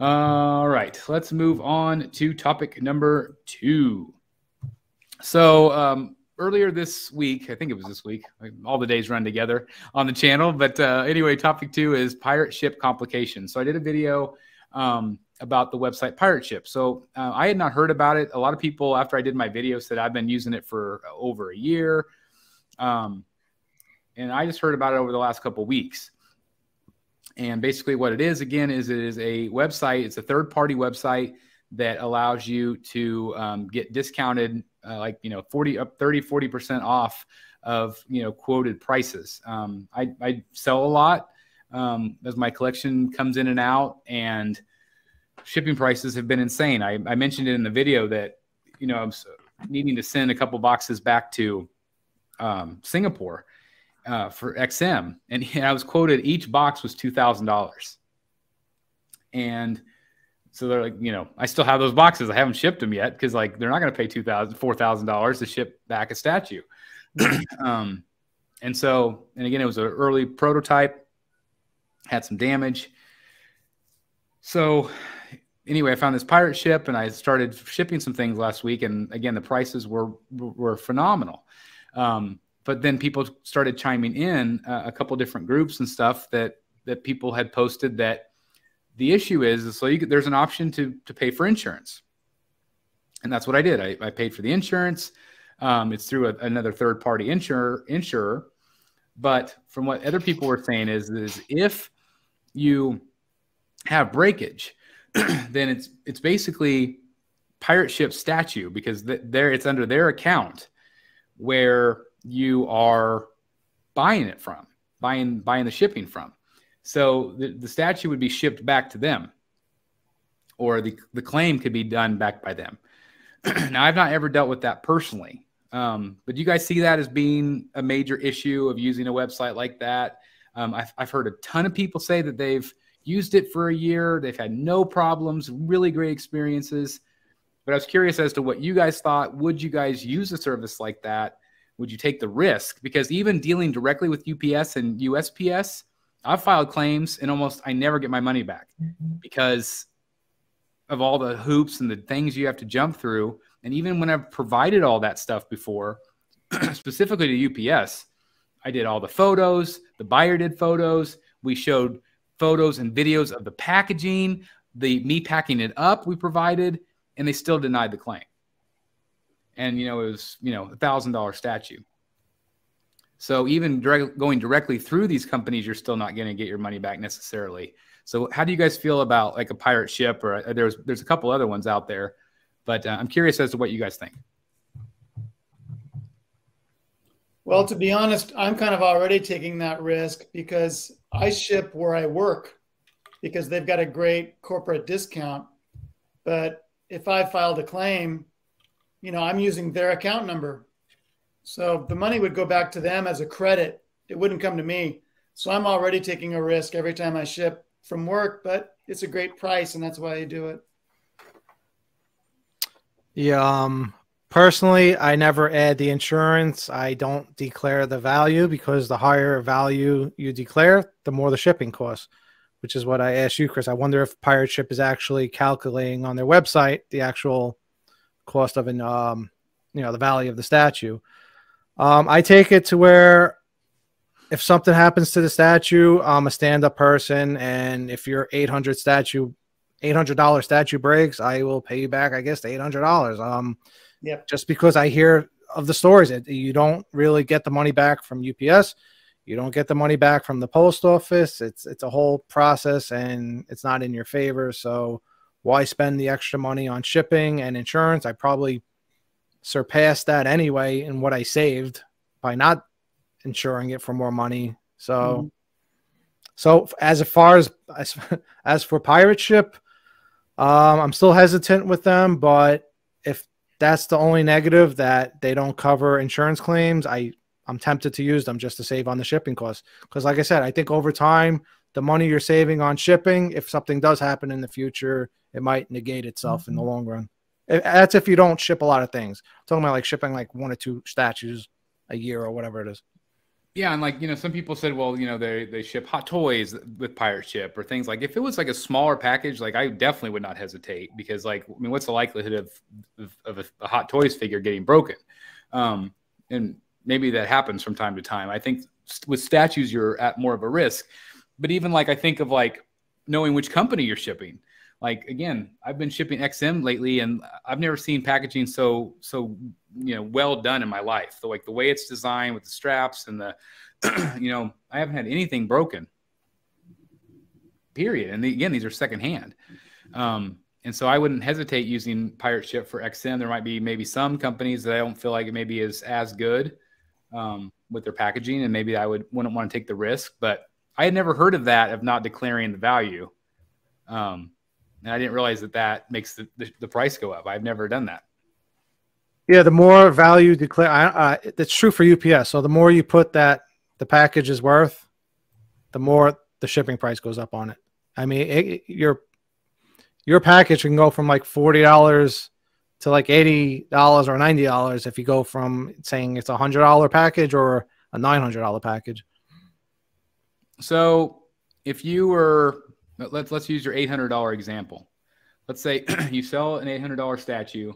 All right, let's move on to topic number two. So, um, earlier this week, I think it was this week, all the days run together on the channel. But uh, anyway, topic two is pirate ship complications. So, I did a video um, about the website Pirate Ship. So, uh, I had not heard about it. A lot of people, after I did my video, said I've been using it for over a year. Um, and I just heard about it over the last couple weeks. And basically, what it is again is it is a website. It's a third party website that allows you to um, get discounted, uh, like you know, 40 up 30, 40 percent off of you know quoted prices. Um, I, I, sell a lot um, as my collection comes in and out, and shipping prices have been insane. I, I mentioned it in the video that you know I'm needing to send a couple boxes back to um, Singapore uh, for XM, and I was quoted each box was two thousand dollars, and so they're like, you know, I still have those boxes. I haven't shipped them yet because like they're not going to pay two thousand, four thousand dollars to ship back a statue. um, and so, and again, it was an early prototype, had some damage. So, anyway, I found this pirate ship and I started shipping some things last week, and again, the prices were were phenomenal. Um, but then people started chiming in uh, a couple different groups and stuff that that people had posted that the issue is, is so could, there's an option to to pay for insurance. And that's what i did. I, I paid for the insurance. Um, it's through a, another third party insurer insurer. But from what other people were saying is is if you have breakage then it's it's basically pirate ship statue because th- there it's under their account where you are buying it from, buying buying the shipping from. So the, the statue would be shipped back to them, or the, the claim could be done back by them. now, I've not ever dealt with that personally, um, but do you guys see that as being a major issue of using a website like that? Um, I've, I've heard a ton of people say that they've used it for a year, they've had no problems, really great experiences. But I was curious as to what you guys thought. Would you guys use a service like that? Would you take the risk? Because even dealing directly with UPS and USPS, I've filed claims and almost I never get my money back mm-hmm. because of all the hoops and the things you have to jump through. And even when I've provided all that stuff before, specifically to UPS, I did all the photos, the buyer did photos, we showed photos and videos of the packaging, the me packing it up we provided, and they still denied the claim and you know it was you know a thousand dollar statue. So even direct, going directly through these companies, you're still not going to get your money back necessarily. So how do you guys feel about like a pirate ship or uh, there's there's a couple other ones out there, but uh, I'm curious as to what you guys think. Well, to be honest, I'm kind of already taking that risk because I ship where I work because they've got a great corporate discount. But if I filed a claim, you know, I'm using their account number. So the money would go back to them as a credit. It wouldn't come to me. So I'm already taking a risk every time I ship from work, but it's a great price and that's why I do it. Yeah, um personally, I never add the insurance. I don't declare the value because the higher value you declare, the more the shipping costs, which is what I asked you, Chris. I wonder if Pirate Ship is actually calculating on their website the actual cost of an um, you know the value of the statue. Um, I take it to where if something happens to the statue, I'm a stand-up person, and if your 800 statue, 800 dollar statue breaks, I will pay you back. I guess the 800 dollars. Um, yeah. Just because I hear of the stories, it, you don't really get the money back from UPS. You don't get the money back from the post office. It's it's a whole process, and it's not in your favor. So why spend the extra money on shipping and insurance? I probably surpassed that anyway in what I saved by not insuring it for more money. So, mm-hmm. so as far as, as as for pirate ship, um, I'm still hesitant with them. But if that's the only negative that they don't cover insurance claims, I I'm tempted to use them just to save on the shipping costs. Because, like I said, I think over time, the money you're saving on shipping, if something does happen in the future, it might negate itself in the mm-hmm. long run. That's if you don't ship a lot of things. I'm talking about like shipping like one or two statues a year or whatever it is. Yeah, and like you know, some people said, well, you know, they they ship hot toys with pirate ship or things like. If it was like a smaller package, like I definitely would not hesitate because, like, I mean, what's the likelihood of of, of a, a, hot toys figure getting broken? Um, and maybe that happens from time to time. I think with statues, you're at more of a risk. But even like I think of like knowing which company you're shipping. Like again, I've been shipping XM lately, and I've never seen packaging so so you know well done in my life. The like the way it's designed with the straps and the you know I haven't had anything broken. Period. And the, again, these are secondhand. Um, and so I wouldn't hesitate using Pirate Ship for XM. There might be maybe some companies that I don't feel like it maybe is as good um, with their packaging, and maybe I would wouldn't want to take the risk. But I had never heard of that of not declaring the value, um, and I didn't realize that that makes the, the, the price go up. I've never done that. Yeah, the more value declare, uh, it's true for UPS. So the more you put that the package is worth, the more the shipping price goes up on it. I mean, it, your your package can go from like forty dollars to like eighty dollars or ninety dollars if you go from saying it's a hundred dollar package or a nine hundred dollar package. So if you were let's let's use your eight hundred dollar example. Let's say you sell an eight hundred dollar statue,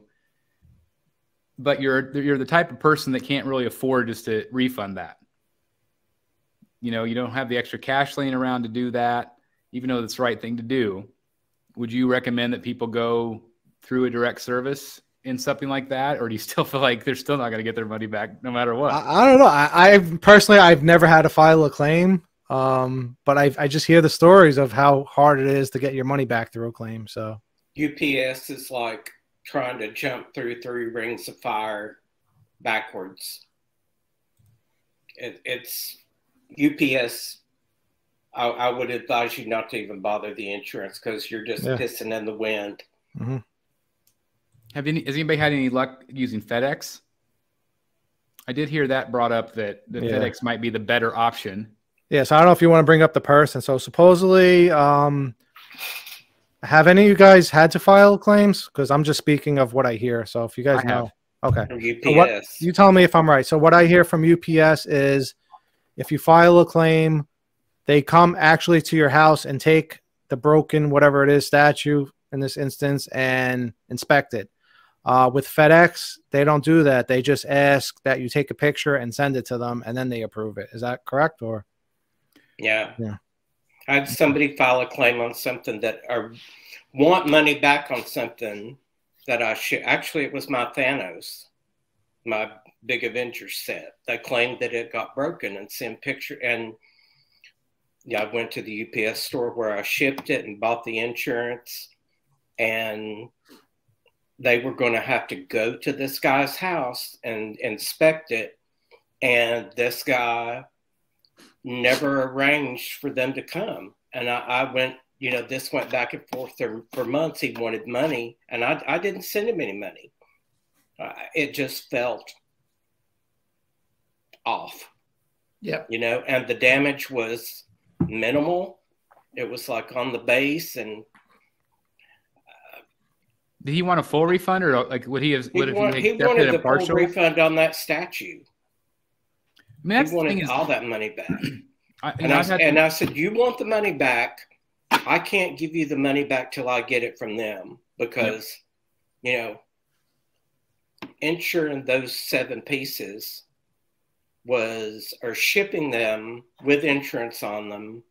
but you're you're the type of person that can't really afford just to refund that. You know, you don't have the extra cash laying around to do that, even though it's the right thing to do. Would you recommend that people go through a direct service in something like that, or do you still feel like they're still not going to get their money back no matter what? I, I don't know. I, I personally, I've never had to file a claim. Um, but I I just hear the stories of how hard it is to get your money back through a claim. So UPS is like trying to jump through three rings of fire backwards. It, it's UPS. I, I, would advise you not to even bother the insurance because you're just yeah. pissing in the wind. Mm-hmm. Have any, has anybody had any luck using FedEx? I did hear that brought up that, that yeah. FedEx might be the better option. Yeah, so I don't know if you want to bring up the person. So supposedly, um, have any of you guys had to file claims? Because I'm just speaking of what I hear. So if you guys I know, have. okay. UPS. So what, you tell me if I'm right. So what I hear from UPS is, if you file a claim, they come actually to your house and take the broken whatever it is statue in this instance and inspect it. Uh, with FedEx, they don't do that. They just ask that you take a picture and send it to them, and then they approve it. Is that correct? Or yeah. Yeah. I had somebody file a claim on something that or want money back on something that I should actually it was my Thanos, my big Avengers set. They claimed that it got broken and sent picture and yeah, I went to the UPS store where I shipped it and bought the insurance and they were going to have to go to this guy's house and inspect it and this guy never arranged for them to come. And I, I went, you know, this went back and forth for, for months. He wanted money, and I, I didn't send him any money. Uh, it just felt off. Yeah. You know, and the damage was minimal. It was like on the base and uh, did he want a full refund or like would he have? He, want, he wanted the full refund on that statue. Mean, he wanted is, all that money back. I, and, I, I and I said, "You want the money back? I can't give you the money back till I get it from them because, you know, insuring those seven pieces was or shipping them with insurance on them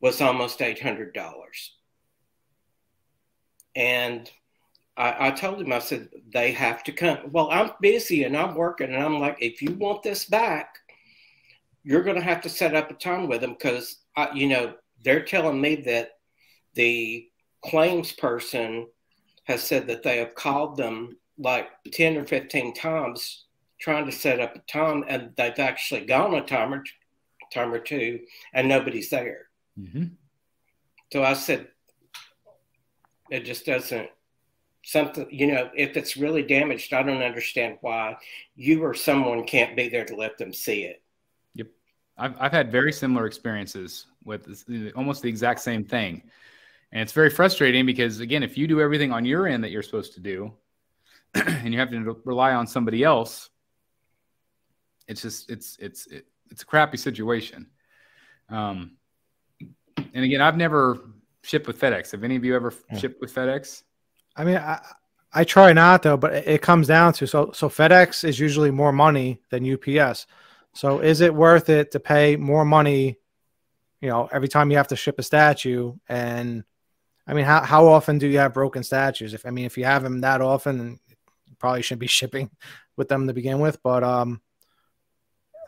was almost eight hundred dollars. And I, I, told him, I said, they have to come. Well, I'm busy and I'm working. And I'm like, if you want this back, you're going to have to set up a time with them because, you know, they're telling me that the claims person has said that they have called them like 10 or 15 times trying to set up a time and they've actually gone a time or, time or two and nobody's there. Mm-hmm. So I said, it just doesn't something you know if it's really damaged i don't understand why you or someone can't be there to let them see it yep i've, I've had very similar experiences with almost the exact same thing and it's very frustrating because again if you do everything on your end that you're supposed to do and you have to rely on somebody else it's just it's it's it, it's a crappy situation. Um, and again, I've never shipped with FedEx. Have any of you ever Yeah. shipped with FedEx? I mean, I, I try not though, but it- comes down to so so FedEx is usually more money than UPS. So is it worth it to pay more money, you know, every time you have to ship a statue? And I mean, how how often do you have broken statues? If I mean, if you have them that often, you probably shouldn't be shipping with them to begin with. But um,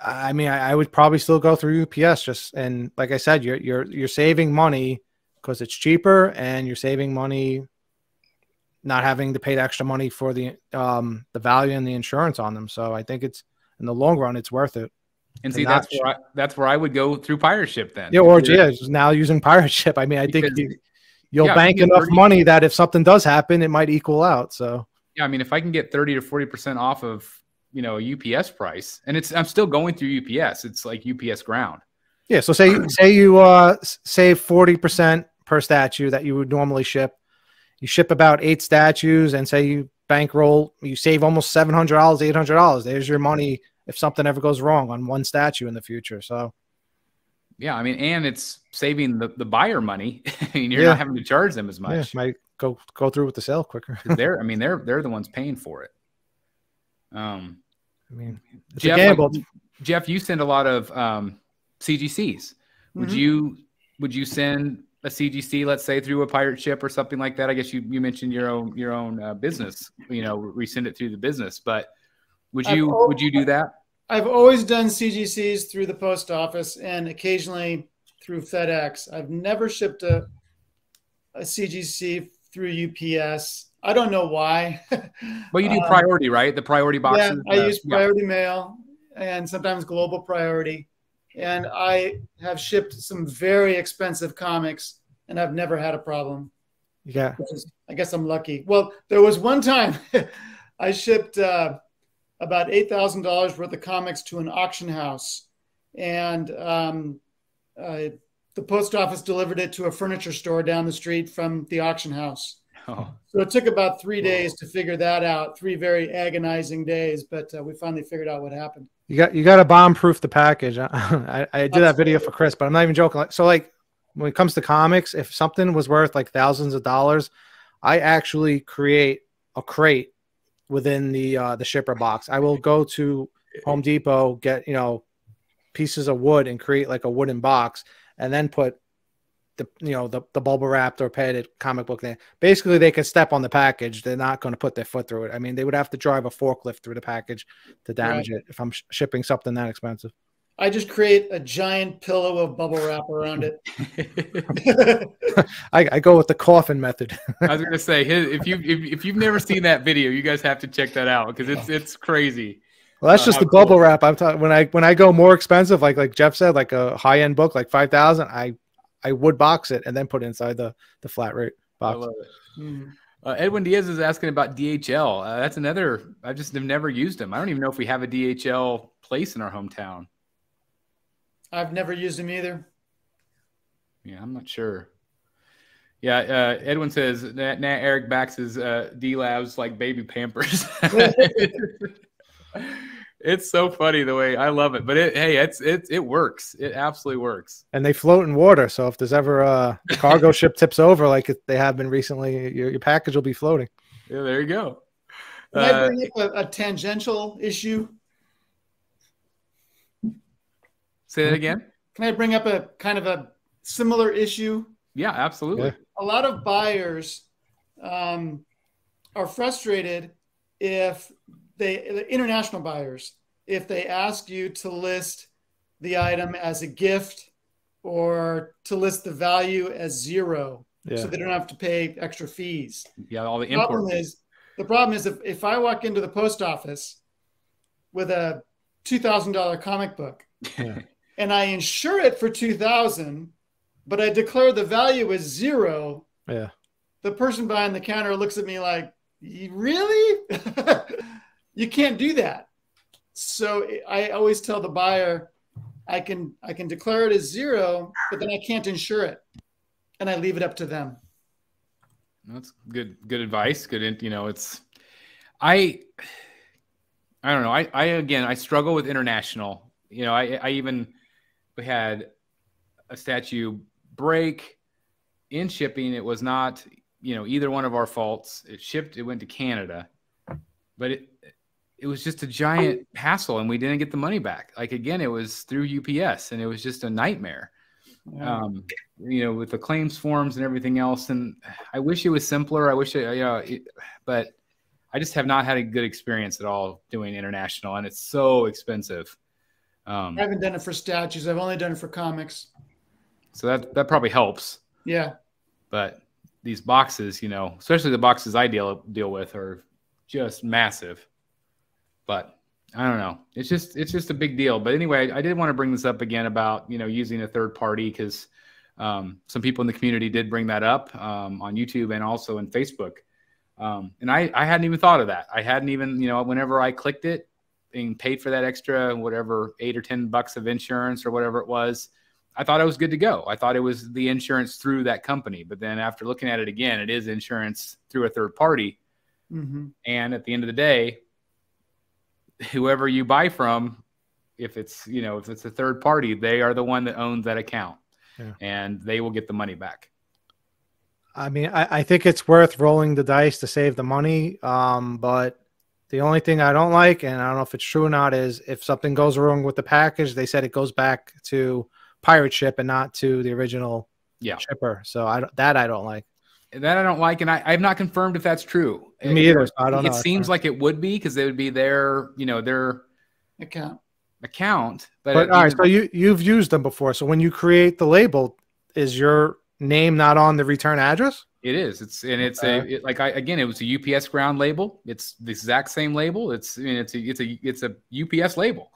I mean, I, I would probably still go through UPS. Just and like I said, you're you're you're saving money because it's cheaper, and you're saving money not having to pay the extra money for the um the value and the insurance on them. So I think it's in the long run it's worth it. And see, that's where I, that's where I would go through pirate ship then. Yeah, or yeah, now using pirate ship. I mean, I think Because- you, you'll yeah, bank enough 30 money that if something does happen, it might equal out. So Yeah, I mean, if I can get thirty to forty percent off of you know a UPS price, and it's I'm still going through UPS. It's like UPS ground. yeah, so say say you uh save forty percent per statue that you would normally ship. You ship about eight statues, and say you bankroll, you save almost seven hundred dollars, eight hundred dollars. There's your money if something ever goes wrong on one statue in the future. So Yeah, I mean, and it's saving the, the buyer money. I mean, you're Yeah. not having to charge them as much. yeah, might go go through with the sale quicker. they're, I mean, they're they're the ones paying for it. Um, I mean, Jeff, like, Jeff, you send a lot of um, CGCs. Would Mhm. you would you send a CGC, let's say, through a pirate ship or something like that? I guess you, you mentioned your own your own uh, business. You know, we send it through the business, but would you al- would you do that? I've always done CGCs through the post office and occasionally through FedEx. I've never shipped a, a CGC through UPS. I don't know why. Well, you do Um, priority, right? The priority boxes. Yeah, I uh, use yeah. priority mail and sometimes global priority. And I have shipped some very expensive comics and I've never had a problem. Yeah. Is, I guess I'm lucky. Well, there was one time I shipped uh, about $8,000 worth of comics to an auction house. And um, uh, the post office delivered it to a furniture store down the street from the auction house. Oh, So it took about three days to figure that out. Three very agonizing days, but uh, we finally figured out what happened. You got you got to bomb proof the package. I, I did that video for Chris, but I'm not even joking. Like, so like when it comes to comics, if something was worth like thousands of dollars, I actually create a crate within the uh, the shipper box. I will go to Home Depot, get you know pieces of wood and create like a wooden box, and then put the you know the, the bubble wrapped or padded comic book there. Basically, they can step on the package. They're not going to put their foot through it. I mean, they would have to drive a forklift through the package to damage it if I'm sh- shipping something that expensive. I just create a giant pillow of bubble wrap around it. I, I go with the coffin method. I was gonna say if you if, if you've never seen that video, you guys have to check that out because it's it's crazy. Well, that's Uh, just how the bubble cool. wrap. I'm talking when I when I go more expensive, like like Jeff said, like a high end book, like five thousand. I I would box it and then put it inside the the flat rate I box. love it. Mm. Uh, Edwin Diaz is asking about DHL. Uh, that's another. I just have never used them. I don't even know if we have a DHL place in our hometown. I've never used them either. Yeah, I'm not sure. Yeah, uh, Edwin says that Nat Eric backs his uh, D Labs like baby Pampers. it's so funny the way I love it, but it hey, it's it it works. It absolutely works. And they float in water, so if there's ever a cargo ship tips over, like it- they have been recently, your, your package will be floating. Yeah, there you go. Can I Uh, bring up a, a tangential issue? say that again. Can I bring up a kind of a similar issue? Yeah, absolutely. Yeah. a lot of buyers um, are frustrated if they the international buyers if they ask you to list the item as a gift or to list the value as zero Yeah. so they don't have to pay extra fees Yeah, all the the problem is the problem is if, if i walk into the post office with a $2000 comic book Yeah. and i insure it for 2000 but i declare the value as zero Yeah. the person behind the counter looks at me like "You- really you can't do that so i always tell the buyer i can i can declare it as zero but then i can't insure it and i leave it up to them That's good. Good advice. Good. You know, it's I. I don't know. I, I again, I struggle with international You know, I, I even we had a statue break in shipping. It was not, you know, either one of our faults. It shipped, it went to Canada, but it it was just a giant hassle and we didn't get the money back. Like again, it was through UPS and it was just a nightmare. Yeah. Um, you know, with the claims forms and everything else. And I wish it was simpler. I wish it, you know, it, but I just have not had a good experience at all doing international and it's so expensive. Um, I haven't done it for statues. I've only done it for comics. so that, that probably helps. Yeah. but these boxes, you know, especially the boxes I deal deal with are just massive. But I don't know. It's just it's just a big deal. But anyway, I did want to bring this up again about you know using a third party because um, some people in the community did bring that up um, on YouTube and also in Facebook. Um, and I, I hadn't even thought of that. I hadn't even, you know, whenever I clicked it and paid for that extra, whatever, eight or 10 bucks of insurance or whatever it was, I thought I was good to go. I thought it was the insurance through that company. But then after looking at it again, it is insurance through a third party. hmm And at the end of the day, whoever you buy from, if it's, you know, if it's a third party, they are the one that owns that account Yeah. and they will get the money back. I mean, I, I think it's worth rolling the dice to save the money. Um, but the only thing I don't like, and I don't know if it's true or not, is if something goes wrong with the package, they said it goes back to pirate ship and not to the original Yeah. shipper. So I that I don't like. That I don't like, and I, I've not confirmed if that's true. Me either. So I don't it know. seems like it would be because it would be their, you know, their Account. account. But, But at all the right, end so you you've used them before. So when you create the label, is your name not on the return address? it is. It's and it's Okay. a it, like I again, it was a UPS ground label. It's the exact same label. It's I mean, it's a it's a it's a UPS label.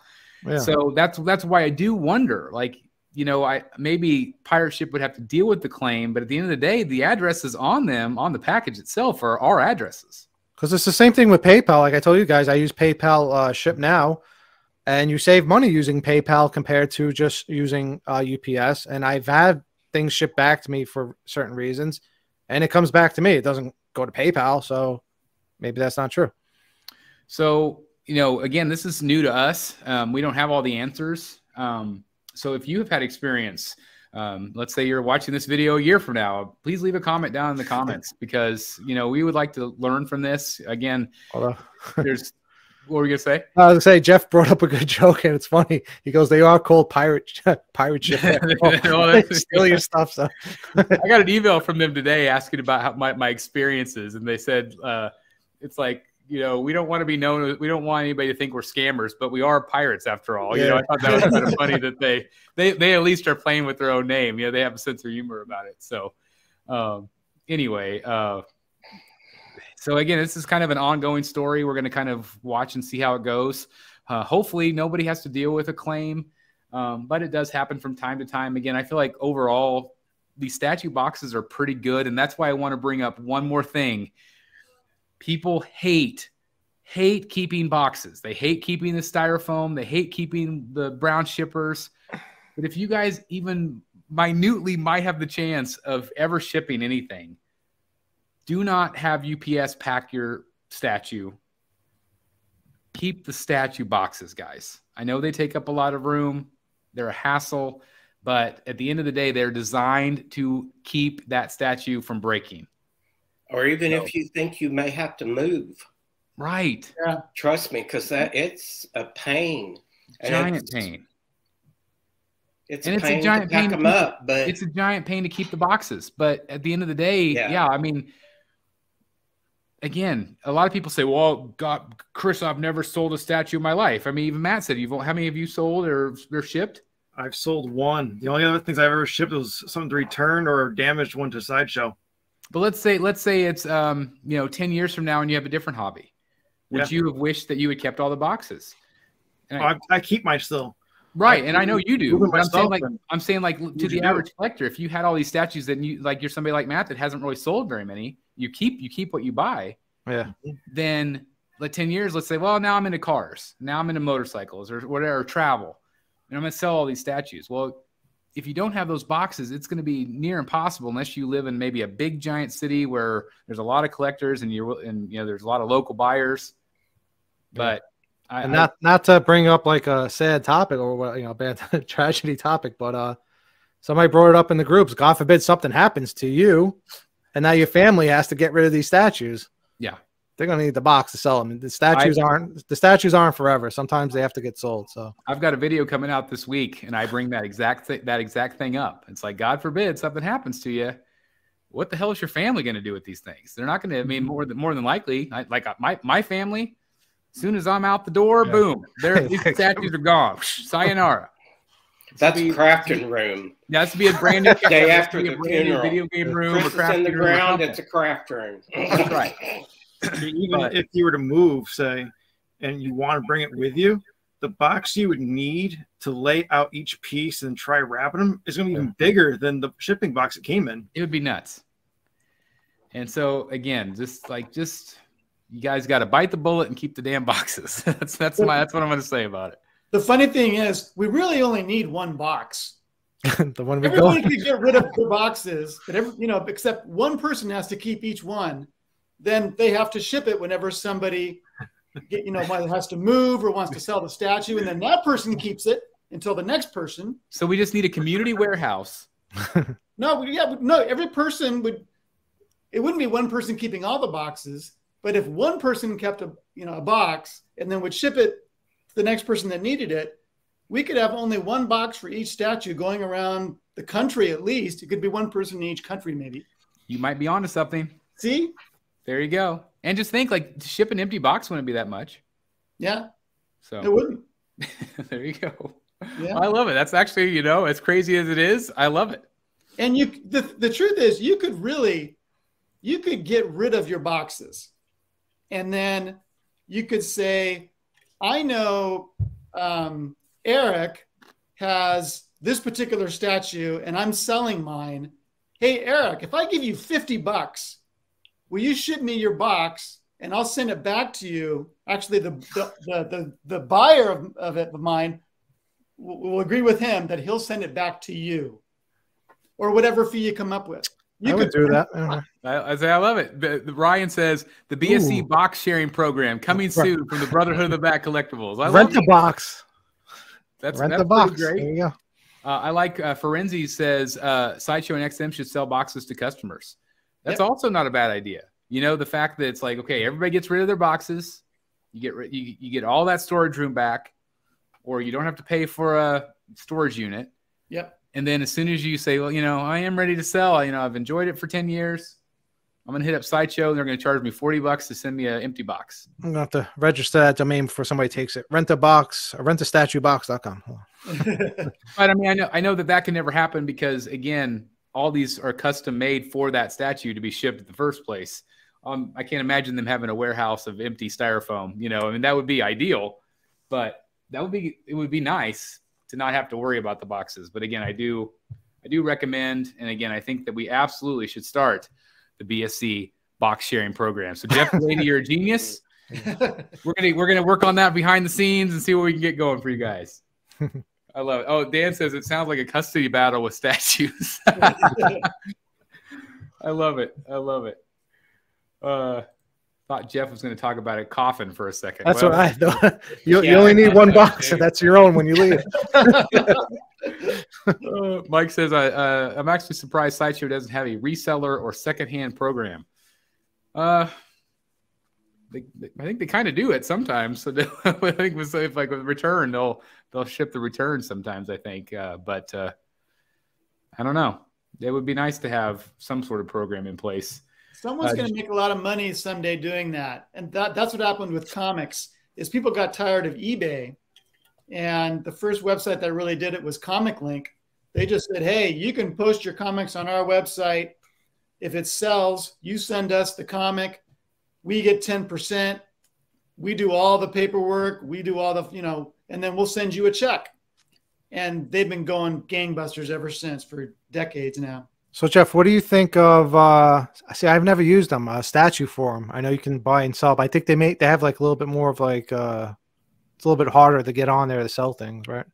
Yeah. So that's that's why I do wonder, like you know, I maybe pirate ship would have to deal with the claim, but at the end of the day, the addresses on them on the package itself are our addresses. Because it's the same thing with PayPal. Like I told you guys, I use PayPal uh, Ship Now, and you save money using PayPal compared to just using uh, UPS. And I've had things shipped back to me for certain reasons, and it comes back to me. It doesn't go to PayPal, so maybe that's not true. So, you know, again, this is new to us. Um, we don't have all the answers. Um, so, if you have had experience, um, let's say you're watching this video a year from now, please leave a comment down in the comments because, you know, we would like to learn from this. Again, there's, what were you going to say? I was gonna say Jeff brought up a good joke, and it's funny. He goes, "They are called pirate pirate ship. Oh, they steal your stuff." So I got an email from them today asking about how my, my experiences, and they said uh, it's like you know we don't want to be known, we don't want anybody to think we're scammers, but we are pirates after all. You know, I thought that was kind of funny that they they they at least are playing with their own name. You know, they have a sense of humor about it. So um, anyway, uh, so again, this is kind of an ongoing story. We're going to kind of watch and see how it goes. Uh, hopefully, nobody has to deal with a claim, um, but it does happen from time to time. Again, I feel like overall these statue boxes are pretty good, and that's why I want to bring up one more thing. People hate hate keeping boxes. They hate keeping the styrofoam. They hate keeping the brown shippers. But if you guys even minutely might have the chance of ever shipping anything, do not have UPS pack your statue. Keep the statue boxes, guys. I know they take up a lot of room. They're a hassle, but at the end of the day, they're designed to keep that statue from breaking. Or even So- if you think you may have to move, Right. Yeah. trust me, because that it's a pain. Giant it's, pain. It's And a it's a pain giant to pack pain to them keep- up, but It's a giant pain to keep the boxes, but at the end of the day, Yeah. yeah, I mean, again, a lot of people say, "Well, God, Chris, I've never sold a statue in my life." I mean, even Matt said, "You've how many have you sold or or shipped?" I've sold one. The only other things I've ever shipped was something to return or damaged one to sideshow. But let's say let's say it's um you know ten years from now and you have a different hobby. Would Yeah. you have wished that you had kept all the boxes? And I- I, I keep my still. right, and I know you do. But I'm saying like I'm saying like to the you do? average collector, if you had all these statues and you like you're somebody like Matt that hasn't really sold very many, you keep you keep what you buy. yeah, Then like ten years, let's say, well now I'm into cars, now I'm into motorcycles or whatever or travel, and I'm gonna sell all these statues. Well, if you don't have those boxes, it's going to be near impossible unless you live in maybe a big giant city where there's a lot of collectors and you're and you know there's a lot of local buyers. But I, and not not to bring up like a sad topic or you know a bad tragedy topic, but uh, somebody brought it up in the groups. God forbid something happens to you, and now your family has to get rid of these statues. Yeah. they're gonna need the box to sell them. The statues aren't the statues aren't forever. Sometimes they have to get sold. So I've got a video coming out this week, and I bring that exact th- that exact thing up. It's like God forbid something happens to you. What the hell is your family going to do with these things? They're not going to. I mean, mm-hmm. more than more than likely, I, like my my family. As soon as I'm out the door, Yeah. boom, there these statues are gone. Sayonara. That's Be- a crafting room. That's has to be a brand new Day after to be a the funeral. video game room. Chris or is in the crafting room ground. It's a craft room. That's right. even But- if you were to move, say, and you want to bring it with you, the box you would need to lay out each piece and try wrapping them is going to be even bigger than the shipping box it came in. it would be nuts. And so again, just like just you guys got to bite the bullet and keep the damn boxes. that's that's my that's what I'm going to say about it. The funny thing is, we really only need one box. the one we go. Everybody could get rid of the boxes, but every, you know, except one person has to keep each one. Then they have to ship it whenever somebody, get, you know, has to move or wants to sell the statue, and then that person keeps it until the next person. So we just need a community warehouse. No, yeah, no. Every person would. It wouldn't be one person keeping all the boxes, but if one person kept a you know a box and then would ship it to the next person that needed it, we could have only one box for each statue going around the country at least. It could be one person in each country, maybe. You might be onto something. See? There you go. And just think like ship an empty box wouldn't be that much. Yeah, So it wouldn't. there you go. Yeah. I love it. That's actually, you know, as crazy as it is, I love it. And you the, the truth is you could really you could get rid of your boxes. And then you could say, I know um, Eric has this particular statue and I'm selling mine. Hey Eric, if I give you 50 bucks, will you ship me your box and I'll send it back to you? Actually, the the the, the, the buyer of, of it of mine will, will agree with him that he'll send it back to you or whatever fee you come up with. You I would do that. Uh, I, I say I love it. The, the- Ryan says the BSC Ooh. box sharing program coming soon from the Brotherhood of the Back Collectibles. I Rent the box. That's Rent that's the box. Great. There you go. Uh, I like uh, Ferenzi says uh, Sideshow and XM should sell boxes to customers. That's Yep. also not a bad idea. You know, the fact that it's like, okay, everybody gets rid of their boxes. You get rid, you, you get all that storage room back, or you don't have to pay for a storage unit. Yep. And then as soon as you say, well, you know, I am ready to sell, you know, I've enjoyed it for 10 years. I'm going to hit up Sideshow and they're going to charge me 40 bucks to send me an empty box. I'm gonna have to register that domain before somebody takes it. Rent a box, uh, rent a statue box.com. But I mean, I know, I know that that can never happen because again, all these are custom made for that statue to be shipped in the first place. Um, I can't imagine them having a warehouse of empty styrofoam. You know, I mean, that would be ideal, but that would be it would be nice to not have to worry about the boxes. But again, I do I do recommend, and again, I think that we absolutely should start the BSC box sharing program. So Jeff Lady, you're a genius. We're gonna we're gonna work on that behind the scenes and see what we can get going for you guys. I love it. Oh, Dan says it sounds like a custody battle with statues. I love it. I love it. Uh, thought Jeff was going to talk about a coffin for a second. That's Well, what I thought. You, you only need one box, too. and that's your own when you leave. uh, Mike says I, uh, I'm actually surprised Sideshow doesn't have a reseller or secondhand program. Uh, they, they- I think they kind of do it sometimes. So they- I think with if like with return, they'll they'll ship the return sometimes. I think, uh, but uh, I don't know. It would be nice to have some sort of program in place. Someone's Uh, going to make a lot of money someday doing that, and that, that's what happened with comics. Is people got tired of eBay, and the first website that really did it was Comic Link. They just said, "Hey, you can post your comics on our website. If it sells, you send us the comic. We get ten percent. We do all the paperwork. We do all the you know, and then we'll send you a check." And they've been going gangbusters ever since for decades now. So, Jeff, what do you think of? uh See, I've never used them. Uh, statue forum. I know you can buy and sell, but I think they make they have like a little bit more of like uh it's a little bit harder to get on there to sell things, right?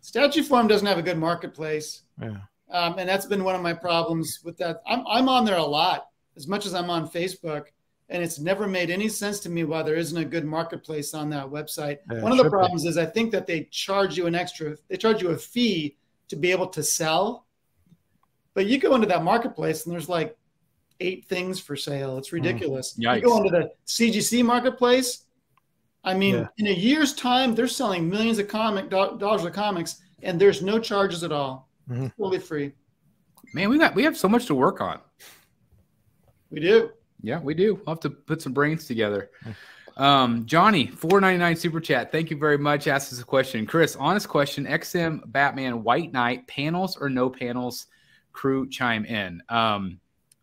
Statue Forum doesn't have a good marketplace. Yeah. Um, and that's been one of my problems with that. I'm, I'm on there a lot, as much as I'm on Facebook. And it's never made any sense to me why there isn't a good marketplace on that website. Yeah, One of the should be. problems is I think that they charge you an extra, they charge you a fee to be able to sell. But you go into that marketplace and there's like eight things for sale. It's ridiculous. You Yikes. go into the CGC marketplace. I mean, Yeah. in a year's time, they're selling millions of comic do- dollars of comics, and there's no charges at all. Mhm. Totally free. Man, we got we have so much to work on. We do. Yeah, we do. We'll have to put some brains together. Um, Johnny, four ninety nine super chat. Thank you very much. Ask us a question, Chris. Honest question: XM Batman White Knight panels or no panels? Crew chime in. Um,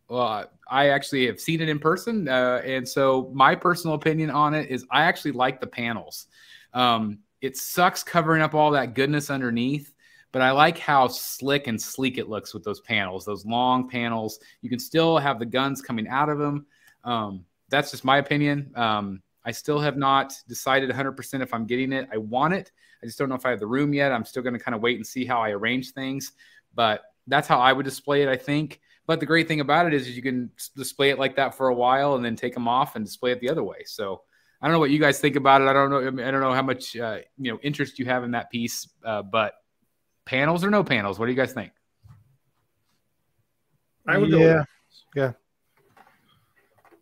well, I actually have seen it in person, uh, and so my personal opinion on it is I actually like the panels. Um, it sucks covering up all that goodness underneath, but I like how slick and sleek it looks with those panels, those long panels. You can still have the guns coming out of them. Um, that's just my opinion. Um, I still have not decided 100% if I'm getting it. I want it. I just don't know if I have the room yet. I'm still going to kind of wait and see how I arrange things. But that's how I would display it, I think. But the great thing about it is, is you can display it like that for a while and then take them off and display it the other way. So I don't know what you guys think about it. I don't know. I, don't know how much uh, you know interest you have in that piece. Uh, but panels or no panels, what do you guys think? I would go. yeah.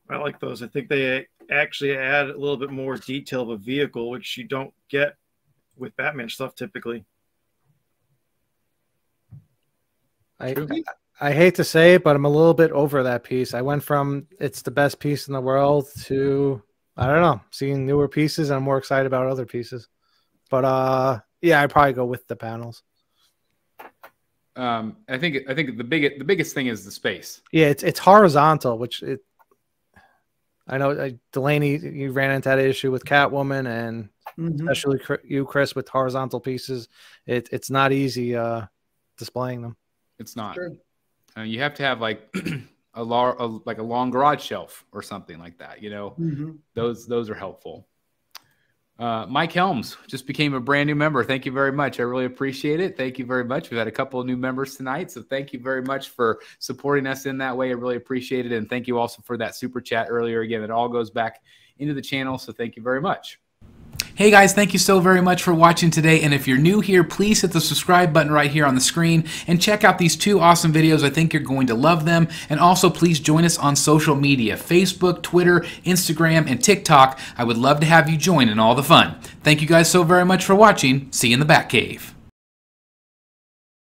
I like those. I think they actually add a little bit more detail of a vehicle, which you don't get with Batman stuff typically. I, I hate to say it, but I'm a little bit over that piece. I went from it's the best piece in the world to I don't know, seeing newer pieces. I'm more excited about other pieces. But uh, yeah, I'd probably go with the panels. Um, I think I think the big the biggest thing is the space. Yeah, it's it's horizontal, which it. I know uh, Delaney, you ran into that issue with Catwoman, and Mhm. especially you, Chris, with horizontal pieces. It it's not easy uh, displaying them. It's not. Sure. Uh, you have to have like a, lar- a like a long garage shelf or something like that. You know, Mhm. those those are helpful. Uh, Mike Helms just became a brand new member. Thank you very much. I really appreciate it. Thank you very much. We've had a couple of new members tonight, so thank you very much for supporting us in that way. I really appreciate it, and thank you also for that super chat earlier. Again, it all goes back into the channel, so thank you very much. Hey guys, thank you so very much for watching today. And if you're new here, please hit the subscribe button right here on the screen and check out these two awesome videos. I think you're going to love them. And also, please join us on social media Facebook, Twitter, Instagram, and TikTok. I would love to have you join in all the fun. Thank you guys so very much for watching. See you in the Batcave.